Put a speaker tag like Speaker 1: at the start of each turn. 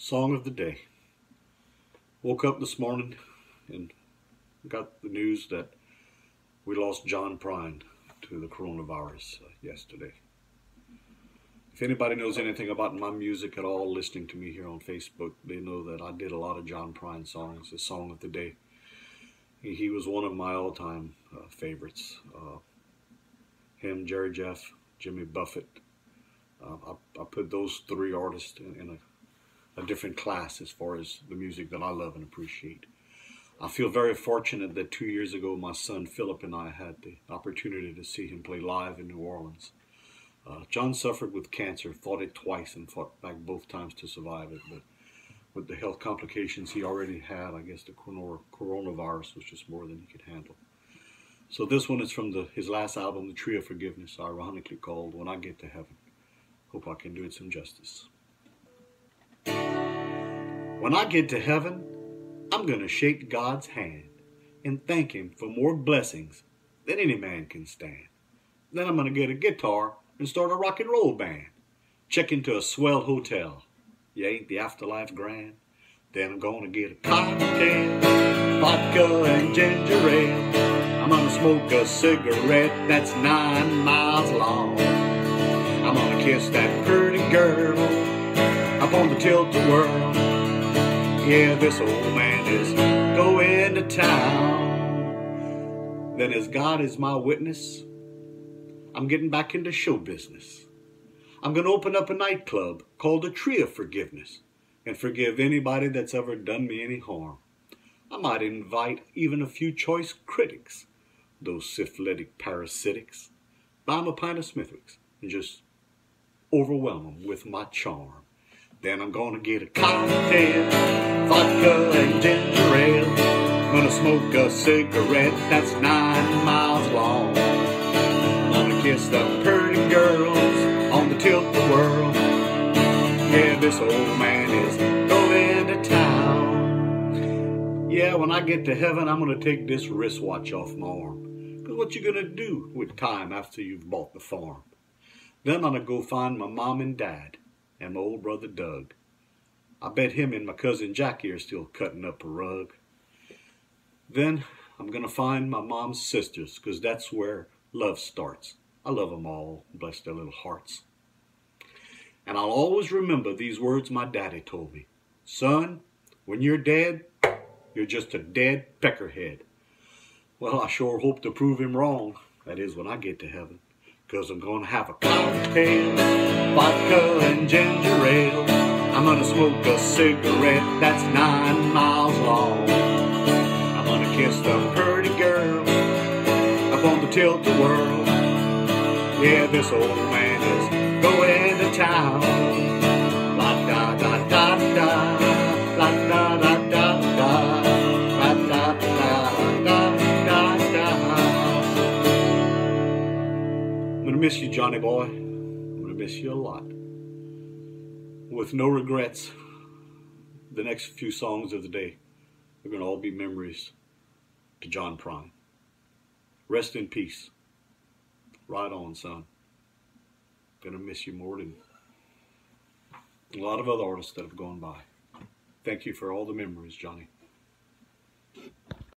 Speaker 1: Song of the day. Woke up this morning and got the news that we lost John Prine to the coronavirus uh, yesterday. If anybody knows anything about my music at all, listening to me here on Facebook, they know that I did a lot of John Prine songs, the song of the day. He, was one of my all-time uh, favorites. Uh, him, Jerry Jeff, Jimmy Buffett. Uh, I, I, put those three artists in, in a a different class as far as the music that I love and appreciate. I feel very fortunate that two years ago my son Philip and I had the opportunity to see him play live in New Orleans. Uh, John suffered with cancer, fought it twice and fought back both times to survive it, but with the health complications he already had, I guess the coronavirus was just more than he could handle. So this one is from the, his last album, The Tree of Forgiveness, ironically called When I Get to Heaven. Hope I can do it some justice. When I get to heaven, I'm going to shake God's hand and thank Him for more blessings than any man can stand. Then I'm going to get a guitar and start a rock and roll band. Check into a swell hotel. You ain't the afterlife grand? Then I'm going to get a cocktail, vodka and ginger ale. I'm going to smoke a cigarette that's nine miles long. I'm going to kiss that pretty girl up on the tilt-a-whirl. Yeah, this old man is going to town. Then as God is my witness, I'm getting back into show business. I'm going to open up a nightclub called the Tree of Forgiveness and forgive anybody that's ever done me any harm. I might invite even a few choice critics, those syphilitic parasitics, buy them a pint of Smithwick's and just overwhelm them with my charm. Then I'm gonna get a cocktail, vodka and ginger ale. Gonna smoke a cigarette that's nine miles long. Gonna kiss the pretty girls on the tilt-a-whirl. Yeah, this old man is going to town. Yeah, when I get to heaven, I'm gonna take this wristwatch off my arm. Cause what you gonna do with time after you've bought the farm? Then I'm gonna go find my mom and dad and my old brother Doug. I bet him and my cousin Jackie are still cutting up a rug. Then I'm going to find my mom's sisters because that's where love starts. I love them all, bless their little hearts. And I'll always remember these words my daddy told me. Son, when you're dead, you're just a dead peckerhead. Well, I sure hope to prove him wrong. That is when I get to heaven. Cause I'm gonna have a cocktail, vodka and ginger ale. I'm gonna smoke a cigarette that's nine miles long. I'm gonna kiss the pretty girl up on the tilt-a-whirl. Yeah, this old man is going to town. Gonna miss you, Johnny boy. I'm gonna miss you a lot. With no regrets, the next few songs of the day are gonna all be memories to John Prine. Rest in peace. Right on, son. Gonna miss you more than a lot of other artists that have gone by. Thank you for all the memories, Johnny.